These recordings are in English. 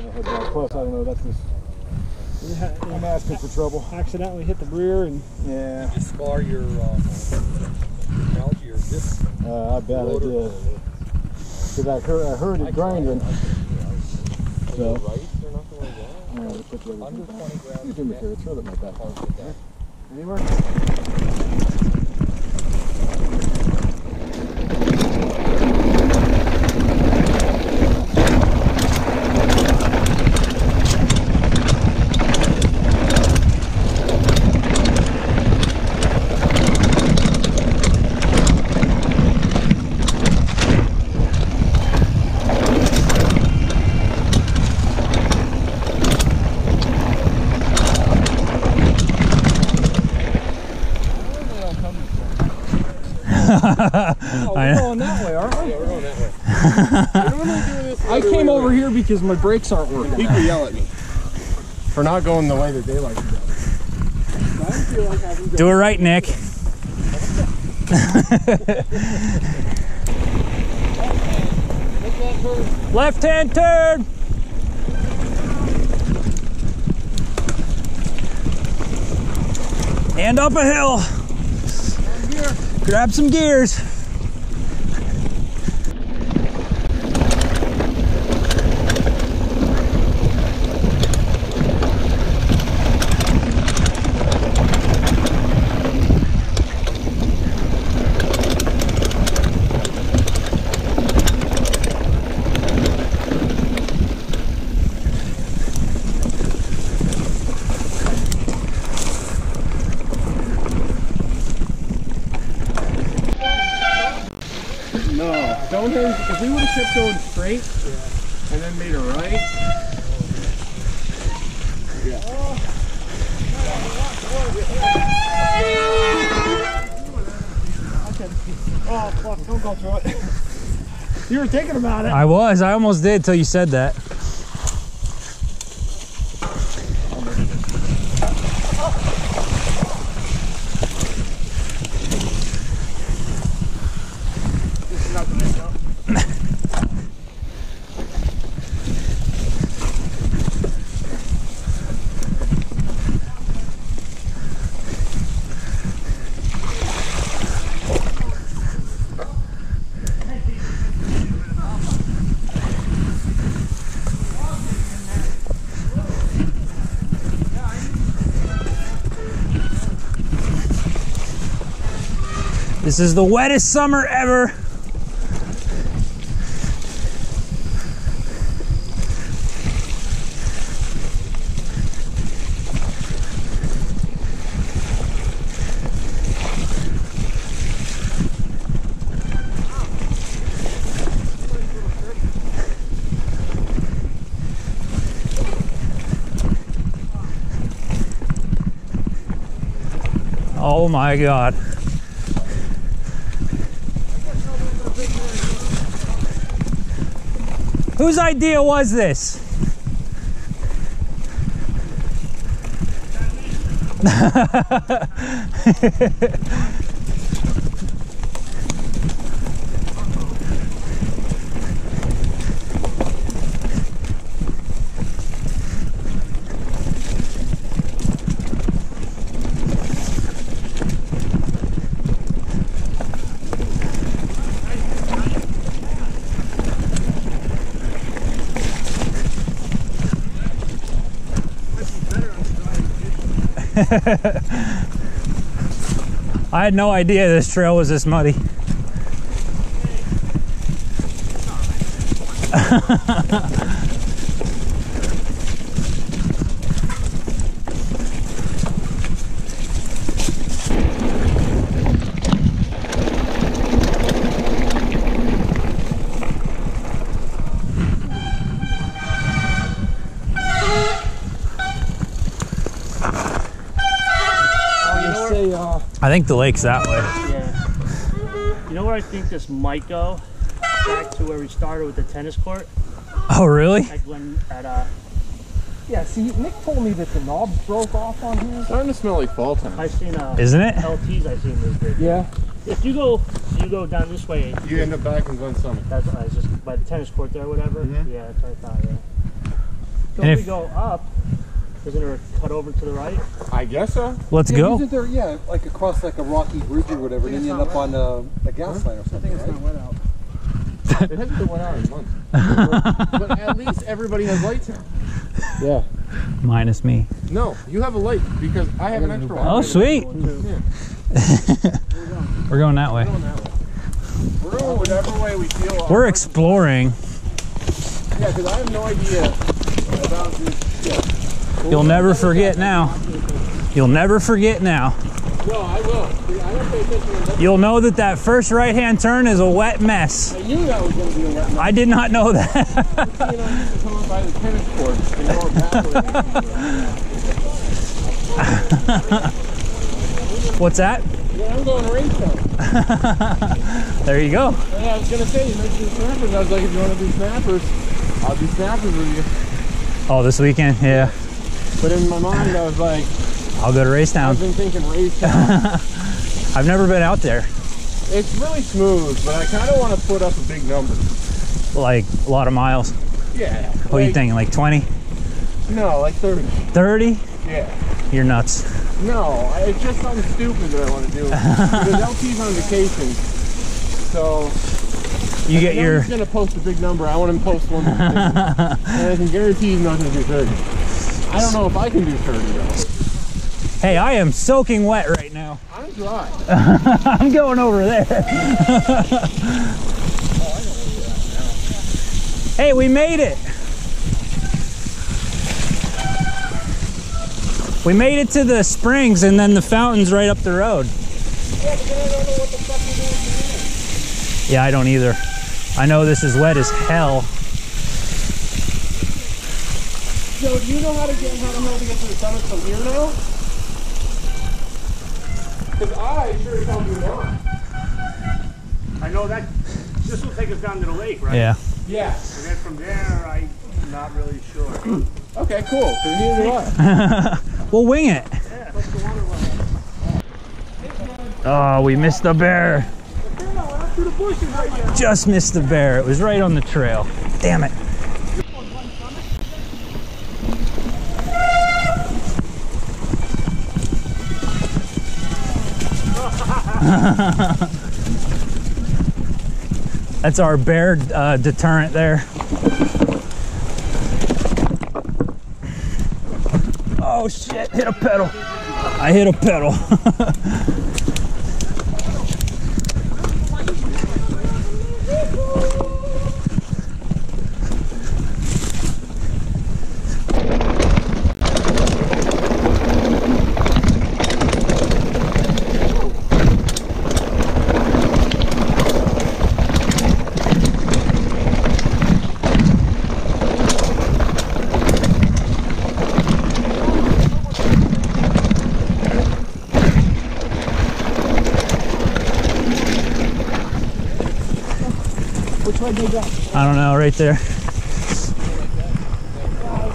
gonna head back. Plus, I don't know, that's just yeah, I'm asking for trouble. accidentally hit the rear and Yeah. You scar your um, your, your disc Uh, I bet I rotor. did. Cause I heard, I heard it grinding. So. Right or nothing like that. Yeah, let's put the other Under 20 back. grams. You do me a favor, throw that in my back. Pump. Anywhere? Oh, we're going that way, aren't we? Yeah, we're going that way. We're doing this I came way over around. here because my brakes aren't working. People yell at me for not going the way that they like to go. Don't feel like having Do it right, Nick. Left hand turn. And up a hill. Grab some gears. Then made a right. Oh, fuck, don't go through it. you were thinking about it. I was. I almost did till you said that. This is the wettest summer ever. Oh my God. Whose idea was this? I had no idea this trail was this muddy. I think the lake's that way. Yeah. You know where I think this might go? Back to where we started with the tennis court. Oh, really? Like when at uh, yeah, see, Nick told me that the knob broke off on here. It's Starting to smell like fall time. I've seen uh, Isn't it? LTs. I've seen this big. Yeah. If you go, you go down this way. You end up back in Glen Summit. That's what I was just by the tennis court there, or whatever. Mhm. Yeah, that's what I thought. Yeah. So And if we go up, isn't there a cut over to the right? I guess so. Let's yeah, go. Isn't there, yeah, like across like a rocky bridge or whatever, and then you end up on uh, a gas line or something, right? wet out. It hasn't been one hour in months. but at least everybody has lights now. Yeah. Minus me. No, you have a light because I have an extra one. Oh, sweet. We're going that way. We're going whatever way we feel. We're exploring. yeah, because I have no idea about this. Yeah. You'll never forget now. You'll never forget now. No, I will. I don't pay attention. To You'll know that that first right-hand turn is a wet mess. I knew that was going to be a wet mess. I did not know that. You know, I used to come up by the tennis courts and go backwards. What's that? yeah, I'm going to race. There you go. Yeah, I was going to say, you mentioned snappers. I was like, if you want to do snappers, I'll do snappers with you. Oh, this weekend? Yeah. But in my mind, I was like, I'll go to Racetown. I've been thinking race now. I've never been out there. It's really smooth, but I kind of want to put up a big number. Like a lot of miles. Yeah. What are you thinking? Like 20? No, like 30. 30? Yeah. You're nuts. No, it's just something stupid that I want to do. because LT's on vacation. So You get if your he's going to post a big number. I want him to post one. and I can guarantee he's not going to do 30. I don't know if I can do 30 though. Hey, I am soaking wet right now. I'm dry. I'm going over there. hey, we made it. We made it to the springs and then the fountain's right up the road. Yeah, I don't either. I know this is wet as hell. Joe, do you know how to get how to know to get to the summit from here now? Because I sure as hell do not. I know that this will take us down to the lake, right? Yeah. Yeah. And then from there, I'm not really sure. Okay, cool. Because neither do I. We'll wing it. Oh, we missed the bear. Just missed the bear. It was right on the trail. Damn it. That's our bear uh, deterrent there. Oh shit, hit a pedal. I hit a pedal. Which way they go? I don't know, right there. It's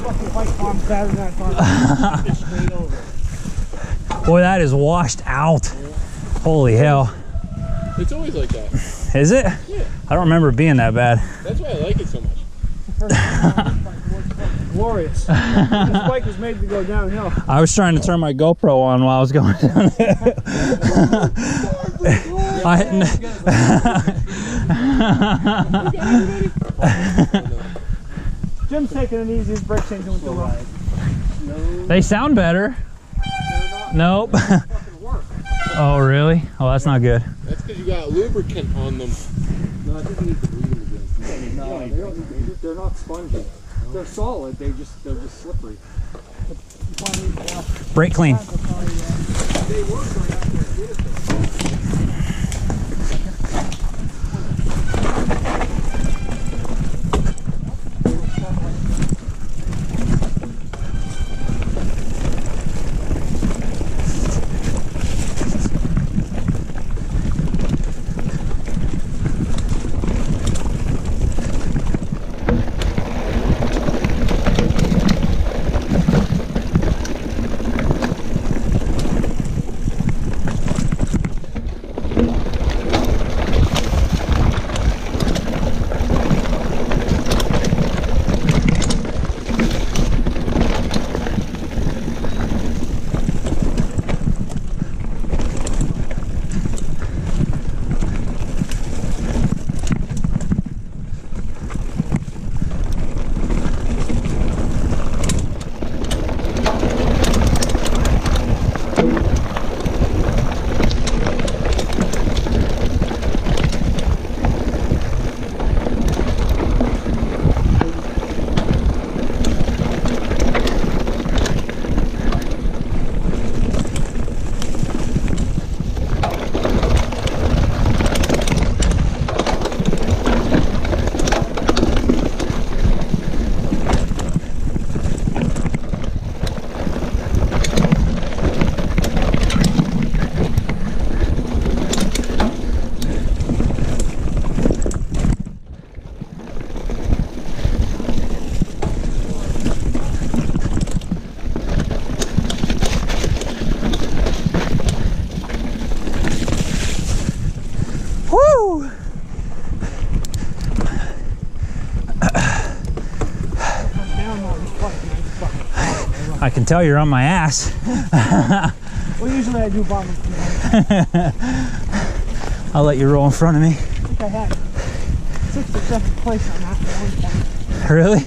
fucking white farm Saturday night farm. Just straight over. Boy, that is washed out. Holy hell. It's always like that. Is it? Yeah. I don't remember being that bad. That's why I like it so much. Glorious. this bike was made to go downhill. I was trying to turn my GoPro on while I was going down there. I, Jim's taking it easy. His brake changing with the ride. they sound better. Nope. oh, really? Oh, that's not good. That's because you got lubricant on them. No, I think you need to bleed them again. No, they don't, they're not spongy. They're solid, they just, they're just slippery. Brake clean. I can tell you're on my ass. Well, usually I do bottom. I'll let you roll in front of me. I think I had sixth or seventh place on that at one point. Really?